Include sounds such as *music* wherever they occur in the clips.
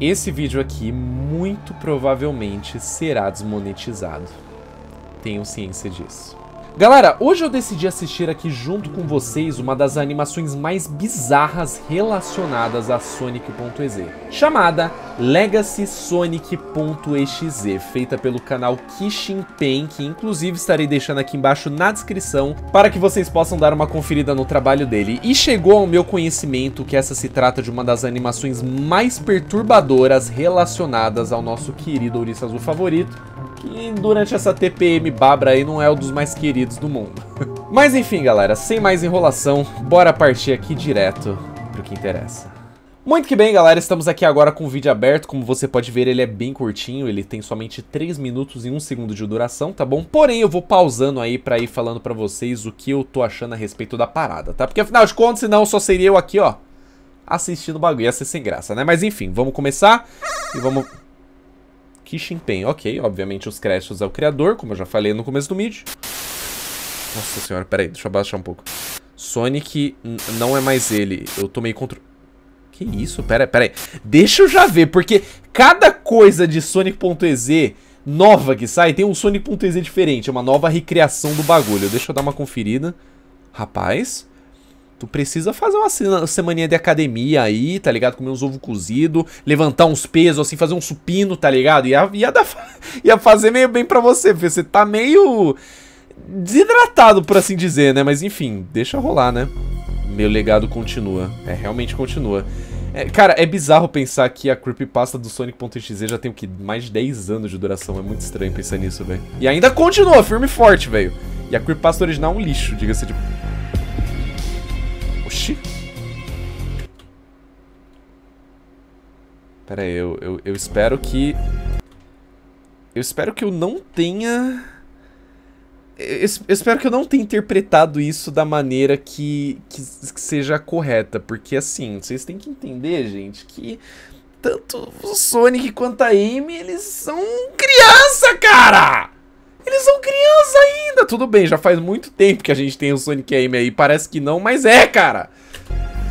esse vídeo aqui muito provavelmente será desmonetizado. Tenham ciência disso. Galera, hoje eu decidi assistir aqui junto com vocês uma das animações mais bizarras relacionadas a Sonic.exe, chamada Legacy Sonic.exe, feita pelo canal Kishin Pen, que inclusive estarei deixando aqui embaixo na descrição para que vocês possam dar uma conferida no trabalho dele. E chegou ao meu conhecimento que essa se trata de uma das animações mais perturbadoras relacionadas ao nosso querido ouriço azul favorito, que durante essa TPM babra aí não é um dos mais queridos do mundo. *laughs* Mas enfim, galera, sem mais enrolação, bora partir aqui direto pro que interessa. Muito que bem, galera, estamos aqui agora com o vídeo aberto, como você pode ver ele é bem curtinho, ele tem somente 3 minutos e 1 segundo de duração, tá bom? Porém, eu vou pausando aí pra ir falando pra vocês o que eu tô achando a respeito da parada, tá? Porque afinal de contas, senão só seria eu aqui, ó, assistindo o bagulho, ia ser sem graça, né? Mas enfim, vamos começar e vamos Kishin Pen, ok, obviamente os créditos é o criador, como eu já falei no começo do vídeo. Nossa senhora, peraí, deixa eu abaixar um pouco. Sonic não é mais ele, eu tomei controle... Que isso? Pera, pera. Deixa eu já ver, porque cada coisa de Sonic.exe nova que sai tem um Sonic.exe diferente, é uma nova recriação do bagulho. Deixa eu dar uma conferida. Rapaz, Tu precisa fazer uma semaninha de academia aí, tá ligado? Comer uns ovos cozidos, levantar uns pesos, assim, fazer um supino, tá ligado? Ia, ia, dar, *laughs* ia fazer meio bem pra você, porque você tá meio desidratado, por assim dizer, né? Mas enfim, deixa rolar, né? Meu legado continua. É, realmente continua. É, cara, é bizarro pensar que a creepypasta do Sonic.exe já tem o que? Mais de 10 anos de duração. É muito estranho pensar nisso, velho. E ainda continua, firme e forte, velho. E a creepypasta original é um lixo, diga-se de Oxi. Pera aí, eu, eu, eu espero que... Eu espero que eu não tenha... Eu, espero que eu não tenha interpretado isso da maneira que, que, que seja correta. Porque, assim, vocês têm que entender, gente, que tanto o Sonic quanto a Amy, eles são criança, cara! Eles são criança ainda. Tudo bem, já faz muito tempo que a gente tem o Sonic Aim aí. Parece que não, mas é, cara.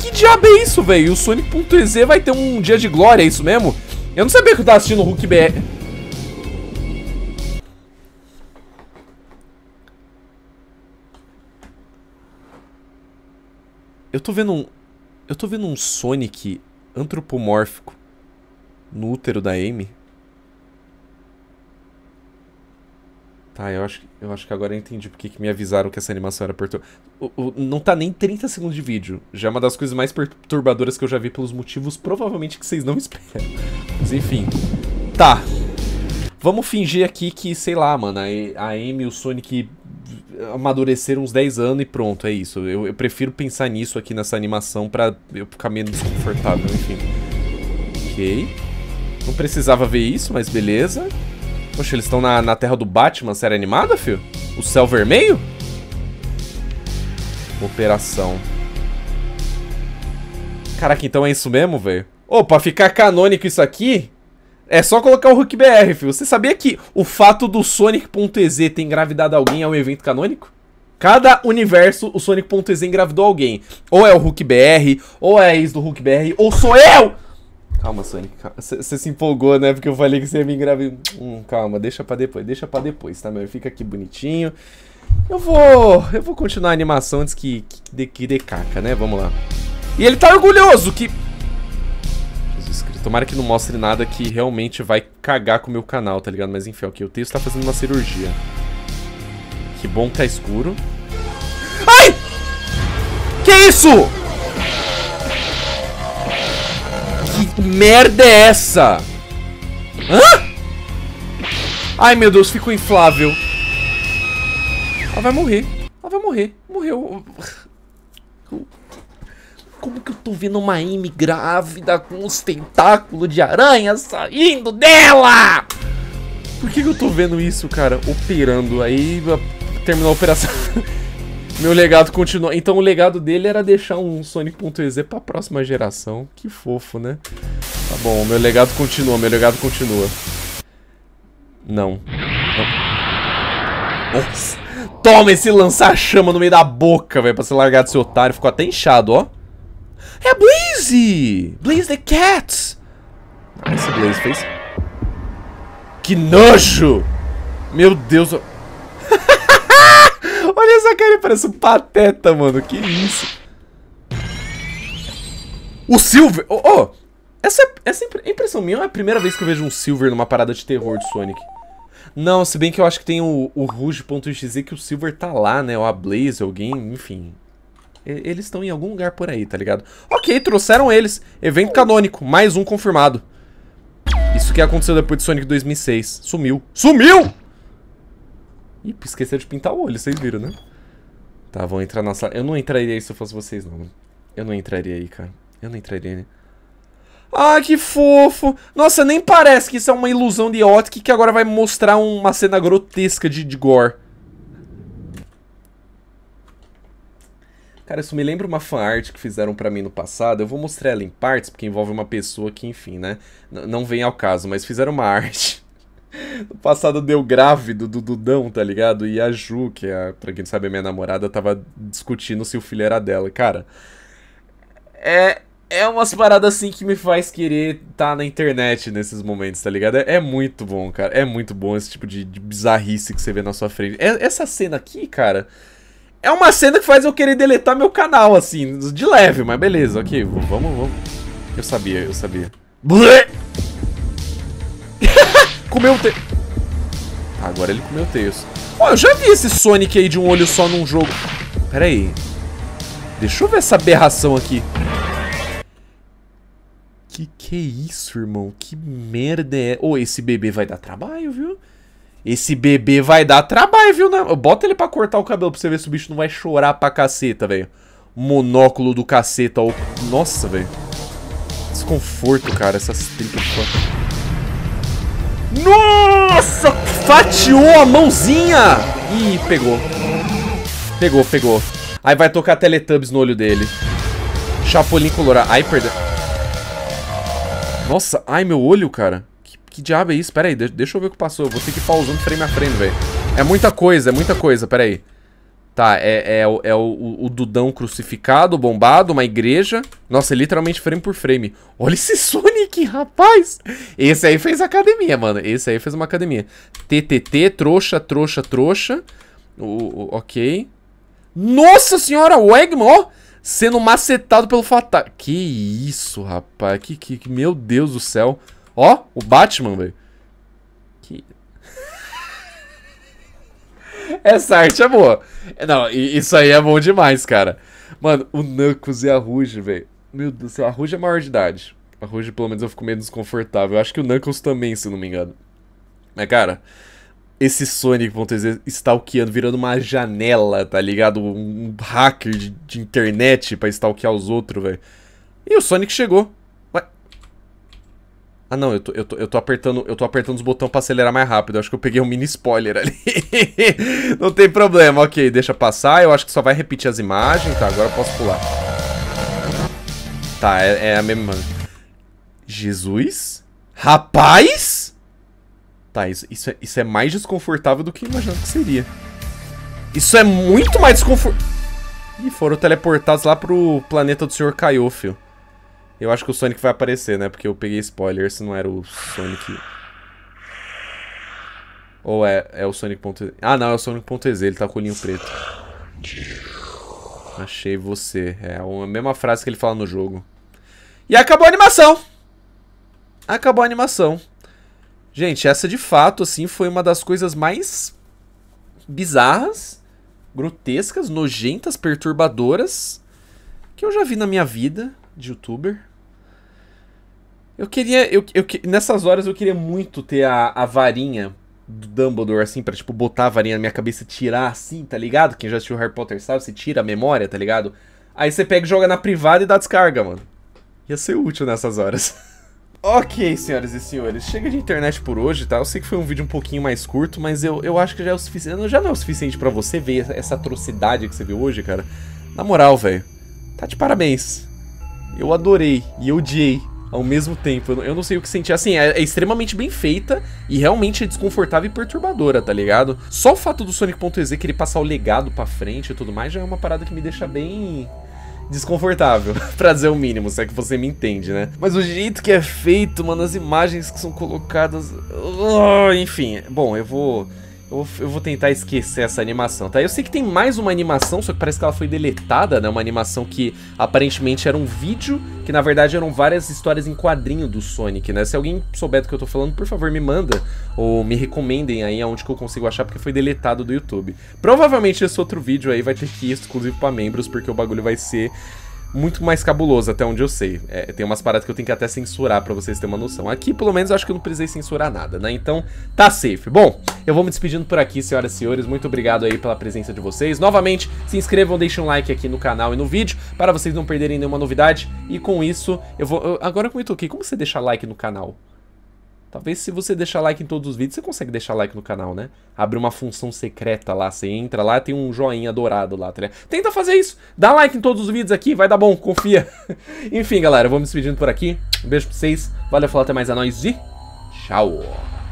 Que diabo é isso, velho? O Sonic.exe vai ter um dia de glória, é isso mesmo? Eu não sabia que eu tava assistindo o Hulk BR. Eu tô vendo um... Eu tô vendo um Sonic antropomórfico no útero da Amy. Tá, eu acho, eu acho que agora eu entendi porque que me avisaram que essa animação era perturbadora. Não tá nem 30 segundos de vídeo. Já é uma das coisas mais perturbadoras que eu já vi pelos motivos provavelmente que vocês não *laughs* esperam. Mas enfim. Tá. Vamos fingir aqui que, sei lá, mano, a Amy e o Sonic amadureceram uns 10 anos e pronto, é isso. Eu, eu prefiro pensar nisso aqui nessa animação pra eu ficar menos desconfortável, enfim. Ok. Não precisava ver isso, mas beleza. Poxa, eles estão na, na terra do Batman, série animada, filho? O céu vermelho? Operação. Caraca, então é isso mesmo, velho? Ô, oh, pra ficar canônico isso aqui, é só colocar o Hulk BR, filho. Você sabia que o fato do Sonic.exe ter engravidado alguém é um evento canônico? Cada universo, o Sonic.exe engravidou alguém. Ou é o Hulk BR, ou é a ex do Hulk BR, ou sou eu! Calma, Sonic. Você se empolgou, né? Porque eu falei que você ia me engravidar. Hum, calma, deixa pra depois. Deixa pra depois, tá, meu? Fica aqui bonitinho. Eu vou... Eu vou continuar a animação antes que, que, que dê caca, né? Vamos lá. E ele tá orgulhoso que... Jesus Cristo. Tomara que não mostre nada que realmente vai cagar com o meu canal, tá ligado? Mas enfim, ok. O Tails tá fazendo uma cirurgia. Que bom que tá escuro. Ai! Que isso? Merda é essa? Hã? Ai, meu Deus, ficou inflável. Ela vai morrer. Ela vai morrer. Morreu. Como que eu tô vendo uma Amy grávida com os tentáculos de aranha saindo dela? Por que, que eu tô vendo isso, cara? Operando. Aí terminou a operação. *laughs* Meu legado continua. Então o legado dele era deixar um Sonic.exe pra próxima geração. Que fofo, né? Tá bom, meu legado continua, meu legado continua. Não. Não. Nossa. Toma esse lança-chama no meio da boca, velho, pra ser largado seu otário. Ficou até inchado, ó. É a Blaze! Blaze the Cat! Esse Blaze fez... Que nojo! Meu Deus... *laughs* Olha essa cara, parece um pateta, mano. Que isso? O Silver... Oh, oh, essa, essa impressão minha é a primeira vez que eu vejo um Silver numa parada de terror de Sonic. Não, se bem que eu acho que tem o, o Rouge.exe que o Silver tá lá, né? Ou a Blaze, alguém, enfim. Eles estão em algum lugar por aí, tá ligado? Ok, trouxeram eles. Evento canônico, mais um confirmado. Isso que aconteceu depois de Sonic 2006. Sumiu. Sumiu! Ih, esqueceu de pintar o olho, vocês viram, né? Tá, vão entrar na sala. Eu não entraria aí se eu fosse vocês, não. Eu não entraria aí, cara. Eu não entraria, né? Ah, que fofo! Nossa, nem parece que isso é uma ilusão de Optic que agora vai mostrar uma cena grotesca de, de gore. Cara, isso me lembra uma fanart que fizeram para mim no passado. Eu vou mostrar ela em partes, porque envolve uma pessoa que, enfim, né? não vem ao caso, mas fizeram uma *laughs* arte. No passado deu grávido do Dudão, tá ligado? E a Ju, que é, pra quem não sabe, minha namorada, tava discutindo se o filho era dela. Cara, é, é umas paradas assim que me faz querer estar tá na internet nesses momentos, tá ligado? É, é, muito bom, cara. É muito bom esse tipo de, de bizarrice que você vê na sua frente. É, essa cena aqui, cara, é uma cena que faz eu querer deletar meu canal, assim, de leve, mas beleza, ok, vamos, vamos. Eu sabia, eu sabia. Comeu o. Ah, agora ele comeu o Tails. Ó, oh, eu já vi esse Sonic aí de um olho só num jogo. Pera aí. Deixa eu ver essa aberração aqui. Que que é isso, irmão? Que merda é... Ô, oh, esse bebê vai dar trabalho, viu? Esse bebê vai dar trabalho, viu? Né? Bota ele pra cortar o cabelo pra você ver se o bicho não vai chorar pra caceta, velho. Monóculo do caceta. Ó. Nossa, velho. Desconforto, cara. Essas tripas Nossa! Fatiou a mãozinha! Ih, pegou. Pegou, pegou. Aí vai tocar Teletubbies no olho dele. Chapolin colorado. Ai, perdeu. Nossa, ai, meu olho, cara. Que, que diabo é isso? Pera aí, deixa eu ver o que passou. Eu vou ter que ir pausando frame a frame, velho. É muita coisa, é muita coisa, pera aí. Tá, é, é, é o, o, o, Dudão crucificado, bombado, uma igreja. Nossa, é literalmente frame por frame. Olha esse *laughs* Sonic, rapaz! Esse aí fez academia, mano. Esse aí fez uma academia. TTT, trouxa, trouxa, trouxa. O, o, ok. Nossa senhora, o Eggman, ó! sendo macetado pelo Fatal. Que isso, rapaz. Que, que, que, meu Deus do céu. Ó, o Batman, velho. Que... *laughs* Essa arte é boa. Não, isso aí é bom demais, cara. Mano, o Knuckles e a Rouge, velho. Meu Deus do céu, a Rouge é maior de idade. A Rouge, pelo menos, eu fico meio desconfortável. Eu acho que o Knuckles também, se não me engano. Mas, cara, esse Sonic.exe stalkeando, virando uma janela, tá ligado? Um hacker de, de internet pra stalkear os outros, velho. E o Sonic chegou. Ah, não, eu tô, eu, tô, eu tô apertando eu tô apertando os botões pra acelerar mais rápido. Eu acho que eu peguei um mini spoiler ali. *laughs* não tem problema, ok, deixa passar. Eu acho que só vai repetir as imagens. Tá, agora eu posso pular. Tá, é, é a mesma... Jesus? Rapaz? Tá, isso, isso, é, isso é mais desconfortável do que imaginava que seria. Isso é muito mais desconfortável. Ih, foram teleportados lá pro planeta do Sr. Kaiofio. Eu acho que o Sonic vai aparecer, né? Porque eu peguei spoiler, se não era o Sonic... Ou é, é o Sonic.exe. Ah, não, é o Sonic.exe, ele tá com o olhinho preto. Achei você. É a mesma frase que ele fala no jogo. E acabou a animação! Acabou a animação. Gente, essa de fato, assim, foi uma das coisas mais bizarras, grotescas, nojentas, perturbadoras que eu já vi na minha vida de youtuber. Eu queria. Eu, eu, nessas horas eu queria muito ter a, a varinha do Dumbledore, assim, pra, tipo, botar a varinha na minha cabeça e tirar assim, tá ligado? Quem já assistiu Harry Potter sabe, você tira a memória, tá ligado? Aí você pega e joga na privada e dá descarga, mano. Ia ser útil nessas horas. *laughs* Ok, senhoras e senhores, chega de internet por hoje, tá? Eu sei que foi um vídeo um pouquinho mais curto, mas eu, eu acho que já é o suficiente. Já não é o suficiente para você ver essa atrocidade que você viu hoje, cara. Na moral, velho. Tá de parabéns. Eu adorei e odiei ao mesmo tempo. Eu, não sei o que sentir. Assim, é, é, extremamente bem feita e realmente é desconfortável e perturbadora, tá ligado? Só o fato do Sonic.exe querer passar o legado pra frente e tudo mais já é uma parada que me deixa bem desconfortável, *laughs* pra dizer o mínimo, se é que você me entende, né? Mas o jeito que é feito, mano, as imagens que são colocadas... Uh, enfim, bom, eu vou... Eu, vou tentar esquecer essa animação, tá? Eu sei que tem mais uma animação, só que parece que ela foi deletada, né? Uma animação que aparentemente era um vídeo, que na verdade eram várias histórias em quadrinho do Sonic, né? Se alguém souber do que eu tô falando, por favor me manda, ou me recomendem aí aonde que eu consigo achar, porque foi deletado do YouTube. Provavelmente esse outro vídeo aí vai ter que ir exclusivo pra membros, porque o bagulho vai ser muito mais cabuloso, até onde eu sei. É, tem umas paradas que eu tenho que até censurar pra vocês terem uma noção. Aqui, pelo menos, eu acho que eu não precisei censurar nada, né? Então, tá safe. Bom, eu vou me despedindo por aqui, senhoras e senhores. Muito obrigado aí pela presença de vocês. Novamente, se inscrevam, deixem um like aqui no canal e no vídeo, para vocês não perderem nenhuma novidade. E com isso, eu vou... Eu, agora que eu toquei, como você deixa like no canal? Talvez se você deixar like em todos os vídeos, você consegue deixar like no canal, né? Abre uma função secreta lá, você entra lá, tem um joinha dourado lá, tá Tenta fazer isso, dá like em todos os vídeos aqui, vai dar bom, confia. *laughs* Enfim, galera, vou me despedindo por aqui. Um beijo pra vocês, valeu, falou, até mais, a nós e tchau!